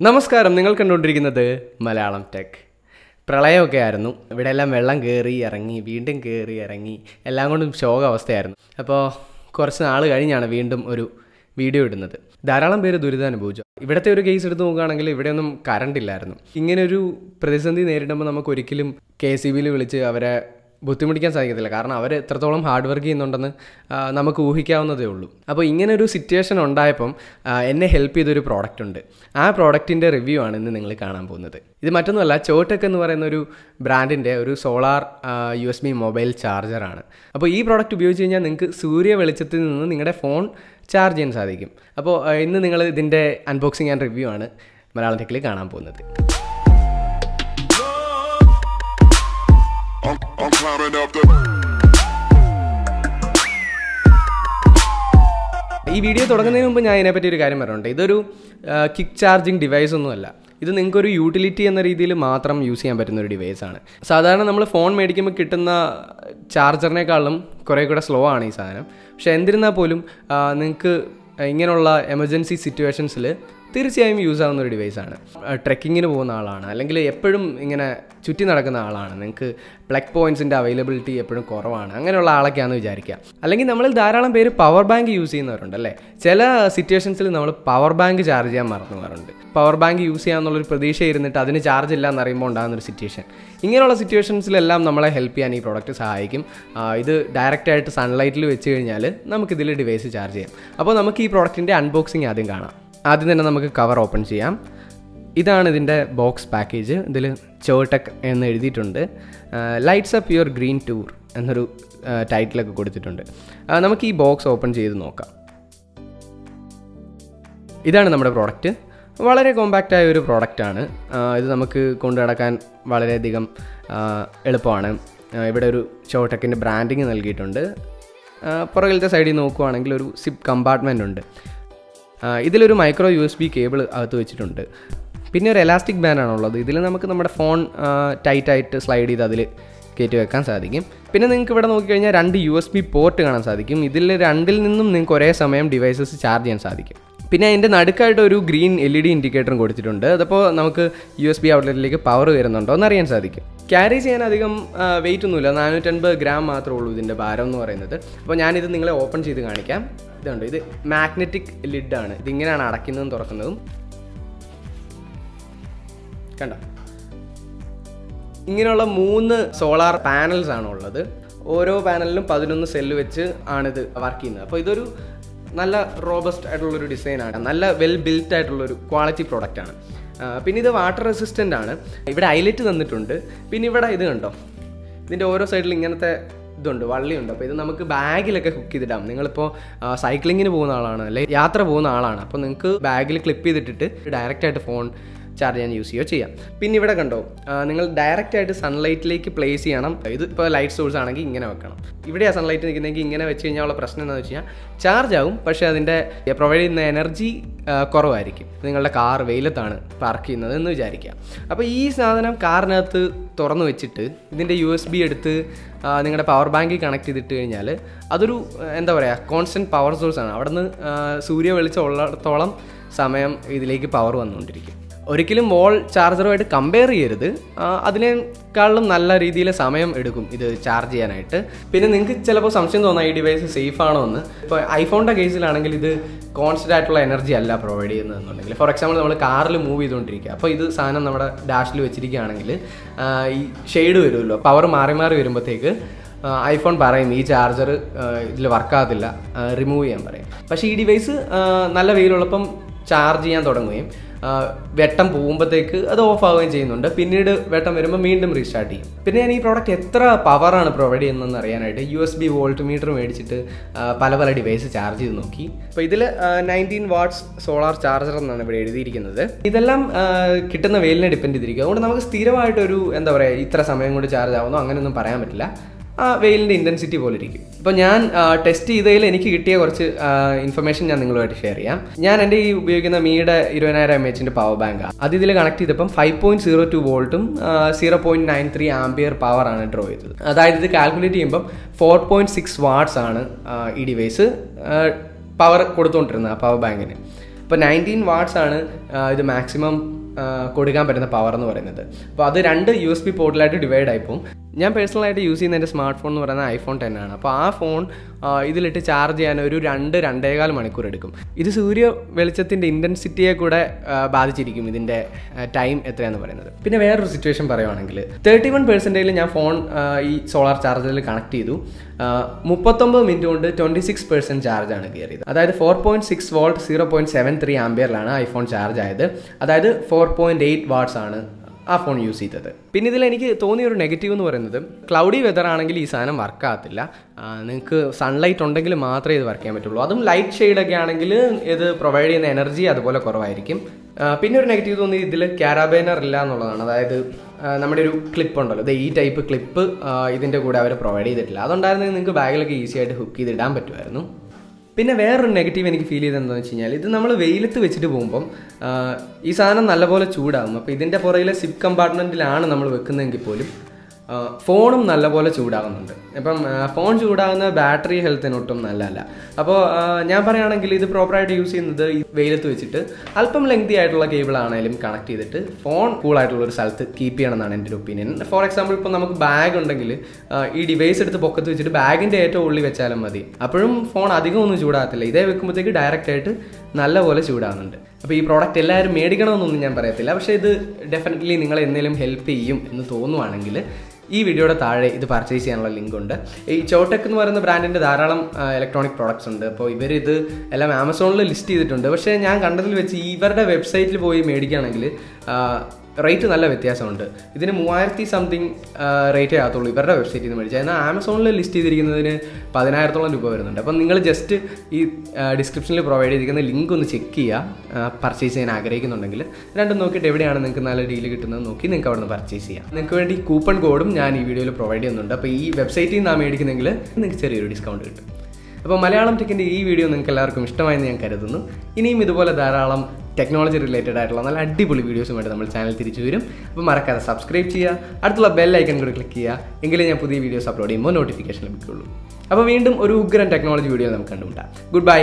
നമസ്കാരം നിങ്ങൾ കണ്ടുകൊണ്ടിരിക്കുന്നത് മലയാളം ടെക് പ്രളയമൊക്കെ ആയിരുന്നു. ഇവിടെ എല്ലാം വെള്ളം കയറി ഇറങ്ങി വീണ്ടും കയറി ഇറങ്ങി. എല്ലാം കൊണ്ടും ശോക അവസ്ഥയായിരുന്നു. അപ്പോൾ കുറച്ച് നാൾ കഴിഞ്ഞാണ് വീണ്ടും ഒരു വീഡിയോ ഇടുന്നത്. ധാരാളം പേര് ദുരിതാനുഭവിച്ചു. ഇവിടുത്തെ ഒരു കേസ് എടുത്ത് നോക്കുകയാണെങ്കിൽ ഇവിടെയൊന്നും കറണ്ട് ഇല്ലായിരുന്നു. ഇങ്ങനൊരു പ്രതിസന്ധി നേരിടുമ്പോൾ നമുക്ക് ഒരിക്കലും കെ സി ബിയിൽ വിളിച്ച് അവരെ ബുദ്ധിമുട്ടിക്കാൻ സാധിക്കത്തില്ല. കാരണം അവർ എത്രത്തോളം ഹാർഡ് വർക്ക് ചെയ്യുന്നുണ്ടെന്ന് നമുക്ക് ഊഹിക്കാവുന്നതേ ഉള്ളൂ. അപ്പോൾ ഇങ്ങനെ ഒരു സിറ്റുവേഷൻ ഉണ്ടായപ്പം എന്നെ ഹെൽപ്പ് ചെയ്തൊരു പ്രോഡക്റ്റ് ഉണ്ട്. ആ പ്രോഡക്റ്റിന്റെ റിവ്യൂ ആണ് ഇന്ന് നിങ്ങൾ കാണാൻ പോകുന്നത്. ഇത് മറ്റൊന്നുമല്ല ചോട്ടക് എന്ന് പറയുന്ന ഒരു ബ്രാൻഡിന്റെ ഒരു solar U S B mobile ചാർജറാണ് അപ്പോൾ ഈ പ്രോഡക്റ്റ് ഉപയോഗിച്ച് കഴിഞ്ഞാൽ നിങ്ങൾക്ക് സൂര്യ വെളിച്ചത്തിൽ നിന്ന് നിങ്ങളുടെ ഫോൺ ചാർജ് ചെയ്യാൻ സാധിക്കും. അപ്പോൾ ഇന്ന് നിങ്ങൾ ഇതിന്റെ അൺബോക്സിങ് ആൻഡ് റിവ്യൂ ആണ് മലയാളം കാണാൻ പോകുന്നത്. Climbing up the. ഈ വീഡിയോ തുടങ്ങുന്നതിന് മുമ്പ് ഞാൻ ഇതിനെപ്പറ്റി ഒരു കാര്യം പറയുന്നുണ്ട് ഇതൊരു കിക്ക് ചാർജിങ് ഡിവൈസ് ഒന്നുമല്ല ഇത് നിങ്ങൾക്കൊരു യൂട്ടിലിറ്റി എന്ന രീതിയിൽ മാത്രം യൂസ് ചെയ്യാൻ പറ്റുന്ന ഒരു ഡിവൈസാണ് സാധാരണ നമ്മൾ ഫോൺ മേടിക്കുമ്പോൾ കിട്ടുന്ന ചാർജറിനേക്കാളും കുറേ കൂടെ സ്ലോ ആണ് ഈ സാധനം. പക്ഷേ എന്നിരുന്നാൽ പോലും നിങ്ങൾക്ക് ഇങ്ങനെയുള്ള എമർജൻസി സിറ്റുവേഷൻസിൽ തീർച്ചയായും യൂസ് ആവുന്ന ഒരു ഡിവൈസാണ് ട്രെക്കിങ്ങിന് പോകുന്ന ആളാണ്. അല്ലെങ്കിൽ എപ്പോഴും ഇങ്ങനെ ചുറ്റി നടക്കുന്ന ആളാണ്. നിങ്ങൾക്ക് പ്ലഗ് പോയിന്റ്സിന്റെ അവൈലബിലിറ്റി എപ്പോഴും കുറവാണ്. അങ്ങനെയുള്ള ആളൊക്കെയാണെന്ന് വിചാരിക്കുക. അല്ലെങ്കിൽ നമ്മൾ ധാരാളം പേര് പവർ ബാങ്ക് യൂസ് ചെയ്യുന്നവരുണ്ട് അല്ലേ? ചില സിറ്റുവേഷൻസിൽ നമ്മൾ പവർ ബാങ്ക് ചാർജ് ചെയ്യാൻ മറന്നുപോകാറുണ്ട് പവർ ബാങ്ക് യൂസ് ചെയ്യാമെന്നുള്ളൊരു പ്രതീക്ഷ ഇരുന്നിട്ട് അതിന് ചാർജ് ഇല്ല എന്ന് അറിയുമ്പോൾ ഉണ്ടാകുന്ന ഒരു സിറ്റുവേഷൻ ഇങ്ങനെയുള്ള സിറ്റുവേഷൻസിലെല്ലാം നമ്മളെ ഹെൽപ്പ് ചെയ്യാൻ ഈ പ്രോഡക്റ്റ് സഹായിക്കും. ഇത് ഡയറക്റ്റ് ആയിട്ട് സൺലൈറ്റിൽ വെച്ച് കഴിഞ്ഞാൽ നമുക്കിതിൽ ഡിവൈസ് ചാർജ് ചെയ്യാം. അപ്പോൾ നമുക്ക് ഈ പ്രോഡക്റ്റിന്റെ അൺബോക്സിങ് ആദ്യം കാണാം. ആദ്യം തന്നെ നമുക്ക് കവർ ഓപ്പൺ ചെയ്യാം. ഇതാണ് ഇതിന്റെ ബോക്സ് പാക്കേജ് ഇതിൽ ചോട്ടക് എന്ന് എഴുതിയിട്ടുണ്ട്. Lights up your green tour എന്നൊരു ടൈറ്റിലൊക്കെ കൊടുത്തിട്ടുണ്ട്. നമുക്ക് ഈ ബോക്സ് ഓപ്പൺ ചെയ്ത് നോക്കാം. ഇതാണ് നമ്മുടെ പ്രോഡക്റ്റ് വളരെ കോമ്പാക്റ്റ് ആയ ഒരു പ്രോഡക്റ്റാണ് ഇത് നമുക്ക് കൊണ്ടു നടക്കാൻ വളരെയധികം എളുപ്പമാണ്. ഇവിടെ ഒരു ചോട്ടക്കിന്റെ ബ്രാൻഡിങ് നൽകിയിട്ടുണ്ട്. പുറകിലത്തെ സൈഡിൽ നോക്കുവാണെങ്കിൽ ഒരു സിപ്പ് കമ്പാർട്ട്മെന്റ് ഉണ്ട്. ഇതിലൊരു micro U S B cable അകത്ത് വെച്ചിട്ടുണ്ട്. പിന്നെ ഒരു എലാസ്റ്റിക് ബാൻഡാണുള്ളത് ഇതിൽ നമുക്ക് നമ്മുടെ ഫോൺ ടൈറ്റായിട്ട് സ്ലൈഡ് ചെയ്ത് അതിൽ കയറ്റി വെക്കാൻ സാധിക്കും. പിന്നെ നിങ്ങൾക്ക് ഇവിടെ നോക്കിക്കഴിഞ്ഞാൽ രണ്ട് യു എസ് ബി പോർട്ട് കാണാൻ സാധിക്കും. ഇതിൽ രണ്ടിൽ നിന്നും നിങ്ങൾക്ക് ഒരേ സമയം ഡിവൈസസ് ചാർജ് ചെയ്യാൻ സാധിക്കും. പിന്നെ അതിന്റെ നടുക്കായിട്ട് ഒരു ഗ്രീൻ എൽ ഇ ഡി ഇൻഡിക്കേറ്ററും കൊടുത്തിട്ടുണ്ട്. അതപ്പോൾ നമുക്ക് യു എസ് ബി ഔട്ട്ലെറ്റിലേക്ക് പവർ വരുന്നുണ്ടോ എന്ന് അറിയാൻ സാധിക്കും. ക്യാരി ചെയ്യാൻ അധികം വെയിറ്റ് ഒന്നുമില്ല. നാനൂറ്റൻപത് ഗ്രാം മാത്രമേ ഉള്ളൂ ഇതിന്റെ ഭാരം എന്ന് പറയുന്നത്. അപ്പോൾ ഞാനിത് നിങ്ങളെ ഓപ്പൺ ചെയ്ത് കാണിക്കാം. ഇതുണ്ട്. ഇത് മാഗ്നറ്റിക് ലിഡാണ് ഇതിങ്ങനെയാണ് അടയ്ക്കുന്നതും തുറക്കുന്നതും. കണ്ട? ഇങ്ങനെയുള്ള മൂന്ന് സോളാർ പാനൽസ് ആണ് ഉള്ളത്. ഓരോ പാനലിലും പതിനൊന്ന് സെല്ല് വെച്ച് ആണിത് വർക്ക് ചെയ്യുന്നത്. അപ്പോൾ ഇതൊരു നല്ല റോബസ്റ്റ് ആയിട്ടുള്ളൊരു ഡിസൈനാണ് നല്ല വെൽ ബിൽറ്റ് ആയിട്ടുള്ളൊരു ക്വാളിറ്റി പ്രോഡക്റ്റ് ആണ്. പിന്നെ ഇത് വാട്ടർ റെസിസ്റ്റന്റ് ആണ്. ഇവിടെ ഹൈലൈറ്റ് തന്നിട്ടുണ്ട്. പിന്നെ ഇവിടെ ഇത് കണ്ടോ? ഇതിന്റെ ഓരോ സൈഡിൽ ഇങ്ങനത്തെ ഇതുണ്ട് വള്ളിയുണ്ട്. അപ്പോൾ ഇത് നമുക്ക് ബാഗിലൊക്കെ ഹുക്ക് ചെയ്തിടാം. നിങ്ങളിപ്പോൾ സൈക്ലിങ്ങിന് പോകുന്ന ആളാണ് അല്ലെങ്കിൽ യാത്ര പോകുന്ന ആളാണ്. അപ്പോൾ നിങ്ങൾക്ക് ബാഗിൽ ക്ലിപ്പ് ചെയ്തിട്ടിട്ട് ഡയറക്റ്റായിട്ട് ഫോൺ ചാർജ് ചെയ്യാൻ യൂസ് ചെയ്യുകയോ ചെയ്യാം. പിന്നെ ഇവിടെ കണ്ടോ നിങ്ങൾ ഡയറക്റ്റ് ആയിട്ട് സൺലൈറ്റിലേക്ക് പ്ലേസ് ചെയ്യണം. ഇത് ഇപ്പോൾ ലൈറ്റ് സോഴ്സ് ആണെങ്കിൽ ഇങ്ങനെ വെക്കണം. ഇവിടെയാണ് സൺലൈറ്റ് നിൽക്കുന്നതെങ്കിൽ ഇങ്ങനെ വെച്ച് കഴിഞ്ഞാൽ ഉള്ള പ്രശ്നം എന്താണെന്ന് വെച്ച് കഴിഞ്ഞാൽ ചാർജ് ആവും പക്ഷേ അതിന്റെ പ്രൊവൈഡ് ചെയ്യുന്ന എനർജി കുറവായിരിക്കും. നിങ്ങളുടെ കാർ വെയിലത്താണ് പാർക്ക് ചെയ്യുന്നത് എന്ന് വിചാരിക്കാം അപ്പോൾ ഈ സാധനം കാറിനകത്ത് തുറന്നു വെച്ചിട്ട് ഇതിന്റെ യു എസ് ബി എടുത്ത് നിങ്ങളുടെ പവർ ബാങ്കിൽ കണക്ട് ചെയ്തിട്ട് കഴിഞ്ഞാൽ അതൊരു എന്താ പറയുക കോൺസ്റ്റന്റ് പവർ സോഴ്സാണ് അവിടെ നിന്ന് സൂര്യ വെളിച്ചം ഉള്ളിടത്തോളം സമയം ഇതിലേക്ക് പവർ വന്നുകൊണ്ടിരിക്കും. ഒരിക്കലും വോൾ ചാർജറുമായിട്ട് കമ്പയർ ചെയ്യരുത്. അതിനേക്കാളും നല്ല രീതിയിൽ സമയം എടുക്കും ഇത് ചാർജ് ചെയ്യാനായിട്ട്. പിന്നെ നിങ്ങൾക്ക് ചിലപ്പോൾ സംശയം തോന്നാം ഈ ഡിവൈസ് സേഫ് ആണോ എന്ന് ഇപ്പോൾ ഐഫോണിന്റെ കേസിലാണെങ്കിൽ ഇത് കോൺസ്റ്റന്റ് ആയിട്ടുള്ള എനർജി അല്ല പ്രൊവൈഡ് ചെയ്യുന്നതെന്നുണ്ടെങ്കിൽ. ഫോർ എക്സാമ്പിൾ നമ്മൾ കാറിൽ മൂവ് ചെയ്തുകൊണ്ടിരിക്കുക. അപ്പോൾ ഇത് സാധനം നമ്മുടെ ഡാഷിൽ വെച്ചിരിക്കുകയാണെങ്കിൽ ഈ ഷെയ്ഡ് വരുമല്ലോ. പവർ മാറി മാറി വരുമ്പോഴത്തേക്ക് ഐഫോൺ പറയും ഈ ചാർജർ ഇതിൽ വർക്കാകത്തില്ല റിമൂവ് ചെയ്യാൻ പറയും. പക്ഷേ ഈ ഡിവൈസ് നല്ല വെയിലുള്ളപ്പം ചാർജ് ചെയ്യാൻ തുടങ്ങുകയും വെട്ടം പോകുമ്പോഴത്തേക്ക് അത് ഓഫ് ആവുകയും ചെയ്യുന്നുണ്ട്. പിന്നീട് വെട്ടം വരുമ്പോൾ വീണ്ടും റീസ്റ്റാർട്ട് ചെയ്യും. പിന്നെ ഞാൻ ഈ പ്രോഡക്റ്റ് എത്ര പവറാണ് പ്രൊവൈഡ് ചെയ്യുന്നതെന്ന് അറിയാനായിട്ട് U S B volt meter മേടിച്ചിട്ട് പല പല ഡിവൈസ് ചാർജ് ചെയ്ത് നോക്കി. അപ്പോൾ ഇതിൽ നയന്റീൻ വാട്ട്സ് സോളാർ ചാർജർ എന്നാണ് ഇവിടെ എഴുതിയിരിക്കുന്നത്. ഇതെല്ലാം കിട്ടുന്ന വെയിലിനെ ഡിപ്പെൻഡ് ചെയ്തിരിക്കും. അതുകൊണ്ട് നമുക്ക് സ്ഥിരമായിട്ടൊരു എന്താ പറയുക ഇത്ര സമയം കൊണ്ട് ചാർജ് ആവുന്നു അങ്ങനെയൊന്നും പറയാൻ പറ്റില്ല. ആ വെയിലിന്റെ ഇന്റൻസിറ്റി പോലെ ഇരിക്കും. ഇപ്പോൾ ഞാൻ ടെസ്റ്റ് ചെയ്തതിൽ എനിക്ക് കിട്ടിയ കുറച്ച് ഇൻഫർമേഷൻ ഞാൻ നിങ്ങളുമായിട്ട് ഷെയർ ചെയ്യാം. ഞാൻ എന്റെ ഈ ഉപയോഗിക്കുന്ന മീയുടെ ഇരുപതിനായിരം എം എച്ചിന്റെ പവർ ബാങ്കാണ് അത് ഇതിൽ കണക്ട് ചെയ്തപ്പം ഫൈവ് പോയിന്റ് സീറോ ടു വോൾട്ടും zero point nine three ampere power ആണ് ഡ്രോ ചെയ്തത്. അതായത് ഇത് കാൽക്കുലേറ്റ് ചെയ്യുമ്പം ഫോർ പോയിന്റ് സിക്സ് വാട്ട്സ് ആണ് ഈ ഡിവൈസ് പവർ കൊടുത്തുകൊണ്ടിരുന്നത് ആ പവർ ബാങ്കിന് അപ്പോൾ നയന്റീൻ വാട്ട്സ് ആണ് ഇത് മാക്സിമം കൊടുക്കാൻ പറ്റുന്ന പവർ എന്ന് പറയുന്നത്. അപ്പോൾ അത് രണ്ട് യു എസ് ബി പോർട്ടിലായിട്ട് ഡിവൈഡ് ആയിപ്പോവും. ഞാൻ പേഴ്സണലായിട്ട് യൂസ് ചെയ്യുന്ന എന്റെ സ്മാർട്ട് ഫോൺ എന്ന് പറയുന്നത് ഐഫോൺ ടെൻ ആണ്. അപ്പോൾ ആ ഫോൺ ഇതിലിട്ട് ചാർജ് ചെയ്യാൻ ഒരു രണ്ട് രണ്ടേകാൽ മണിക്കൂർ എടുക്കും. ഇത് സൂര്യ വെളിച്ചത്തിന്റെ ഇന്റൻസിറ്റിയെ കൂടെ ബാധിച്ചിരിക്കും ഇതിന്റെ ടൈം എത്രയാണെന്ന് പറയുന്നത്. പിന്നെ വേറൊരു സിറ്റുവേഷൻ പറയുവാണെങ്കിൽ തേർട്ടി വൺ പെർസെന്റേജിൽ ഞാൻ ഫോൺ ഈ സോളാർ ചാർജറിൽ കണക്ട് ചെയ്തു. മുപ്പത്തൊമ്പത് മിനിറ്റ് കൊണ്ട് ട്വന്റി സിക്സ് പെർസെന്റ് ചാർജാണ് കയറിയത്. അതായത് four point six volt zero point seven three ആംബിയറിലാണ് iPhone charge ആയത്. അതായത് ഫോർ പോയിന്റ് എയ്റ്റ് വാട്ട്സ് ആണ് ആ ഫോൺ യൂസ് ചെയ്തത്. പിന്നെ ഇതിൽ എനിക്ക് തോന്നിയ ഒരു നെഗറ്റീവ് എന്ന് പറയുന്നത് ക്ലൗഡി വെതർ ആണെങ്കിൽ ഈ സാധനം വർക്ക് ആകത്തില്ല. നിങ്ങൾക്ക് സൺലൈറ്റ് ഉണ്ടെങ്കിൽ മാത്രമേ ഇത് വർക്ക് ചെയ്യാൻ പറ്റുള്ളൂ. അതും ലൈറ്റ് ഷെയ്ഡൊക്കെ ആണെങ്കിൽ ഇത് പ്രൊവൈഡ് ചെയ്യുന്ന എനർജി അതുപോലെ കുറവായിരിക്കും. പിന്നെ ഒരു നെഗറ്റീവ് തോന്നി ഇതിൽ ക്യാരാബൈനർ ഇല്ല എന്നുള്ളതാണ്. അതായത് നമ്മുടെ ഒരു ക്ലിപ്പ് ഉണ്ടല്ലോ. ഇത് ഈ ടൈപ്പ് ക്ലിപ്പ് ഇതിന്റെ കൂടെ അവർ പ്രൊവൈഡ് ചെയ്തിട്ടില്ല. അതുണ്ടായിരുന്നെങ്കിൽ നിങ്ങൾക്ക് ബാഗിലൊക്കെ ഈസി ആയിട്ട് ഹുക്ക് ചെയ്തിടാൻ പറ്റുമായിരുന്നു. പിന്നെ വേറൊരു നെഗറ്റീവ് എനിക്ക് ഫീൽ ചെയ്തത് എന്താണെന്ന് വെച്ച് കഴിഞ്ഞാൽ ഇത് നമ്മൾ വെയിലത്ത് വെച്ചിട്ട് പോകുമ്പം ഈ സാധനം നല്ലപോലെ ചൂടാകും. അപ്പോൾ ഇതിന്റെ പുറകിലെ സിപ്പ് കമ്പാർട്ട്മെന്റിലാണ് നമ്മൾ വെക്കുന്നതെങ്കിൽ പോലും ഫോണും നല്ലപോലെ ചൂടാകുന്നുണ്ട്. ഇപ്പം ഫോൺ ചൂടാകുന്ന ബാറ്ററി ഹെൽത്തിന് ഒട്ടും നല്ലതല്ല അപ്പോൾ ഞാൻ പറയുകയാണെങ്കിൽ ഇത് പ്രോപ്പറായിട്ട് യൂസ് ചെയ്യുന്നത് വെയിലത്ത് വെച്ചിട്ട് അല്പം ലെങ്തി ആയിട്ടുള്ള കേബിൾ ആണെങ്കിലും കണക്ട് ചെയ്തിട്ട് ഫോൺ കൂളായിട്ടുള്ള ഒരു സ്ഥലത്ത് കീപ്പ് ചെയ്യണം എന്നാണ് എന്റെ ഒരു ഒപ്പീനിയൻ ഫോർ എക്സാമ്പിൾ ഇപ്പോൾ നമുക്ക് ബാഗ് ഉണ്ടെങ്കിൽ ഈ ഡിവൈസ് എടുത്ത് പൊക്കത്ത് വെച്ചിട്ട് ബാഗിന്റെ ഏറ്റവും ഉള്ളിൽ വെച്ചാലും മതി. അപ്പോഴും ഫോൺ അധികം ഒന്നും ചൂടാകത്തില്ല. ഇതേ വെക്കുമ്പോഴത്തേക്ക് ഡയറക്റ്റായിട്ട് നല്ലപോലെ ചൂടാകുന്നുണ്ട്. അപ്പോൾ ഈ പ്രോഡക്റ്റ് എല്ലാവരും മേടിക്കണമെന്നൊന്നും ഞാൻ പറയത്തില്ല. പക്ഷേ ഇത് ഡെഫിനറ്റ്ലി നിങ്ങളെ എന്തെങ്കിലും ഹെൽപ്പ് ചെയ്യും എന്ന് തോന്നുവാണെങ്കിൽ ഈ വീഡിയോയുടെ താഴെ ഇത് പർച്ചേസ് ചെയ്യാനുള്ള ലിങ്ക് ഉണ്ട്. ഈ ചോട്ടക് എന്ന് പറയുന്ന ബ്രാൻഡിന്റെ ധാരാളം ഇലക്ട്രോണിക് പ്രോഡക്ട്സ് ഉണ്ട്. അപ്പോൾ ഇവർ ഇത് എല്ലാം ആമസോണിൽ ലിസ്റ്റ് ചെയ്തിട്ടുണ്ട്. പക്ഷേ ഞാൻ കണ്ടതിൽ വെച്ച് ഇവരുടെ വെബ്സൈറ്റിൽ പോയി മേടിക്കുകയാണെങ്കിൽ റേറ്റ് നല്ല വ്യത്യാസമുണ്ട്. ഇതിന് മൂവായിരത്തി സംതിങ് റേറ്റേ ആകത്തുള്ളൂ ഇവരുടെ വെബ്സൈറ്റിൽ നിന്ന് മേടിച്ചാൽ എന്നാൽ ആമസോണിൽ ലിസ്റ്റ് ചെയ്തിരിക്കുന്നതിന് പതിനായിരത്തോളം രൂപ വരുന്നുണ്ട്. അപ്പം നിങ്ങൾ ജസ്റ്റ് ഈ ഡിസ്ക്രിപ്ഷനിൽ പ്രൊവൈഡ് ചെയ്തിരിക്കുന്ന ലിങ്ക് ഒന്ന് ചെക്ക് ചെയ്യുക. പർച്ചേസ് ചെയ്യാൻ ആഗ്രഹിക്കുന്നുണ്ടെങ്കിൽ രണ്ടും നോക്കിയിട്ട് എവിടെയാണ് നിങ്ങൾക്ക് നല്ല ഡീൽ കിട്ടുന്നത് നോക്കി നിങ്ങൾക്ക് അവിടെ നിന്ന് പർച്ചേസ് ചെയ്യാം. നിങ്ങൾക്ക് വേണ്ടി കൂപ്പൺ കോഡും ഞാൻ ഈ വീഡിയോയിൽ പ്രൊവൈഡ് ചെയ്യുന്നുണ്ട്. അപ്പോൾ ഈ വെബ്സൈറ്റിൽ നിന്നാണ് മേടിക്കുന്നെങ്കിൽ നിങ്ങൾക്ക് ചെറിയൊരു ഡിസ്കൗണ്ട് കിട്ടും. അപ്പോൾ മലയാളം ടെക്കിന്റെ ഈ വീഡിയോ നിങ്ങൾക്ക് എല്ലാവർക്കും ഇഷ്ടമായെന്ന് ഞാൻ കരുതുന്നു. ഇനിയും ഇതുപോലെ ധാരാളം ടെക്നോളജി റിലേറ്റഡ് ആയിട്ടുള്ള നല്ല അടിപൊളി വീഡിയോസുമായിട്ട് നമ്മൾ ചാനൽ തിരിച്ചു വരും. അപ്പോൾ മറക്കാതെ സബ്സ്ക്രൈബ് ചെയ്യുക. അടുത്തുള്ള ബെൽ ഐക്കൺ കൂടി ക്ലിക്ക് ചെയ്യുക. എങ്കിലേ ഞാൻ പുതിയ വീഡിയോസ് അപ്ലോഡ് ചെയ്യുമ്പോൾ നോട്ടിഫിക്കേഷൻ ലഭിക്കുകയുള്ളൂ. അപ്പോൾ വീണ്ടും ഒരു ഉഗ്രൻ ടെക്നോളജി വീഡിയോ നമുക്ക് കണ്ടുമുട്ടാം. Good bye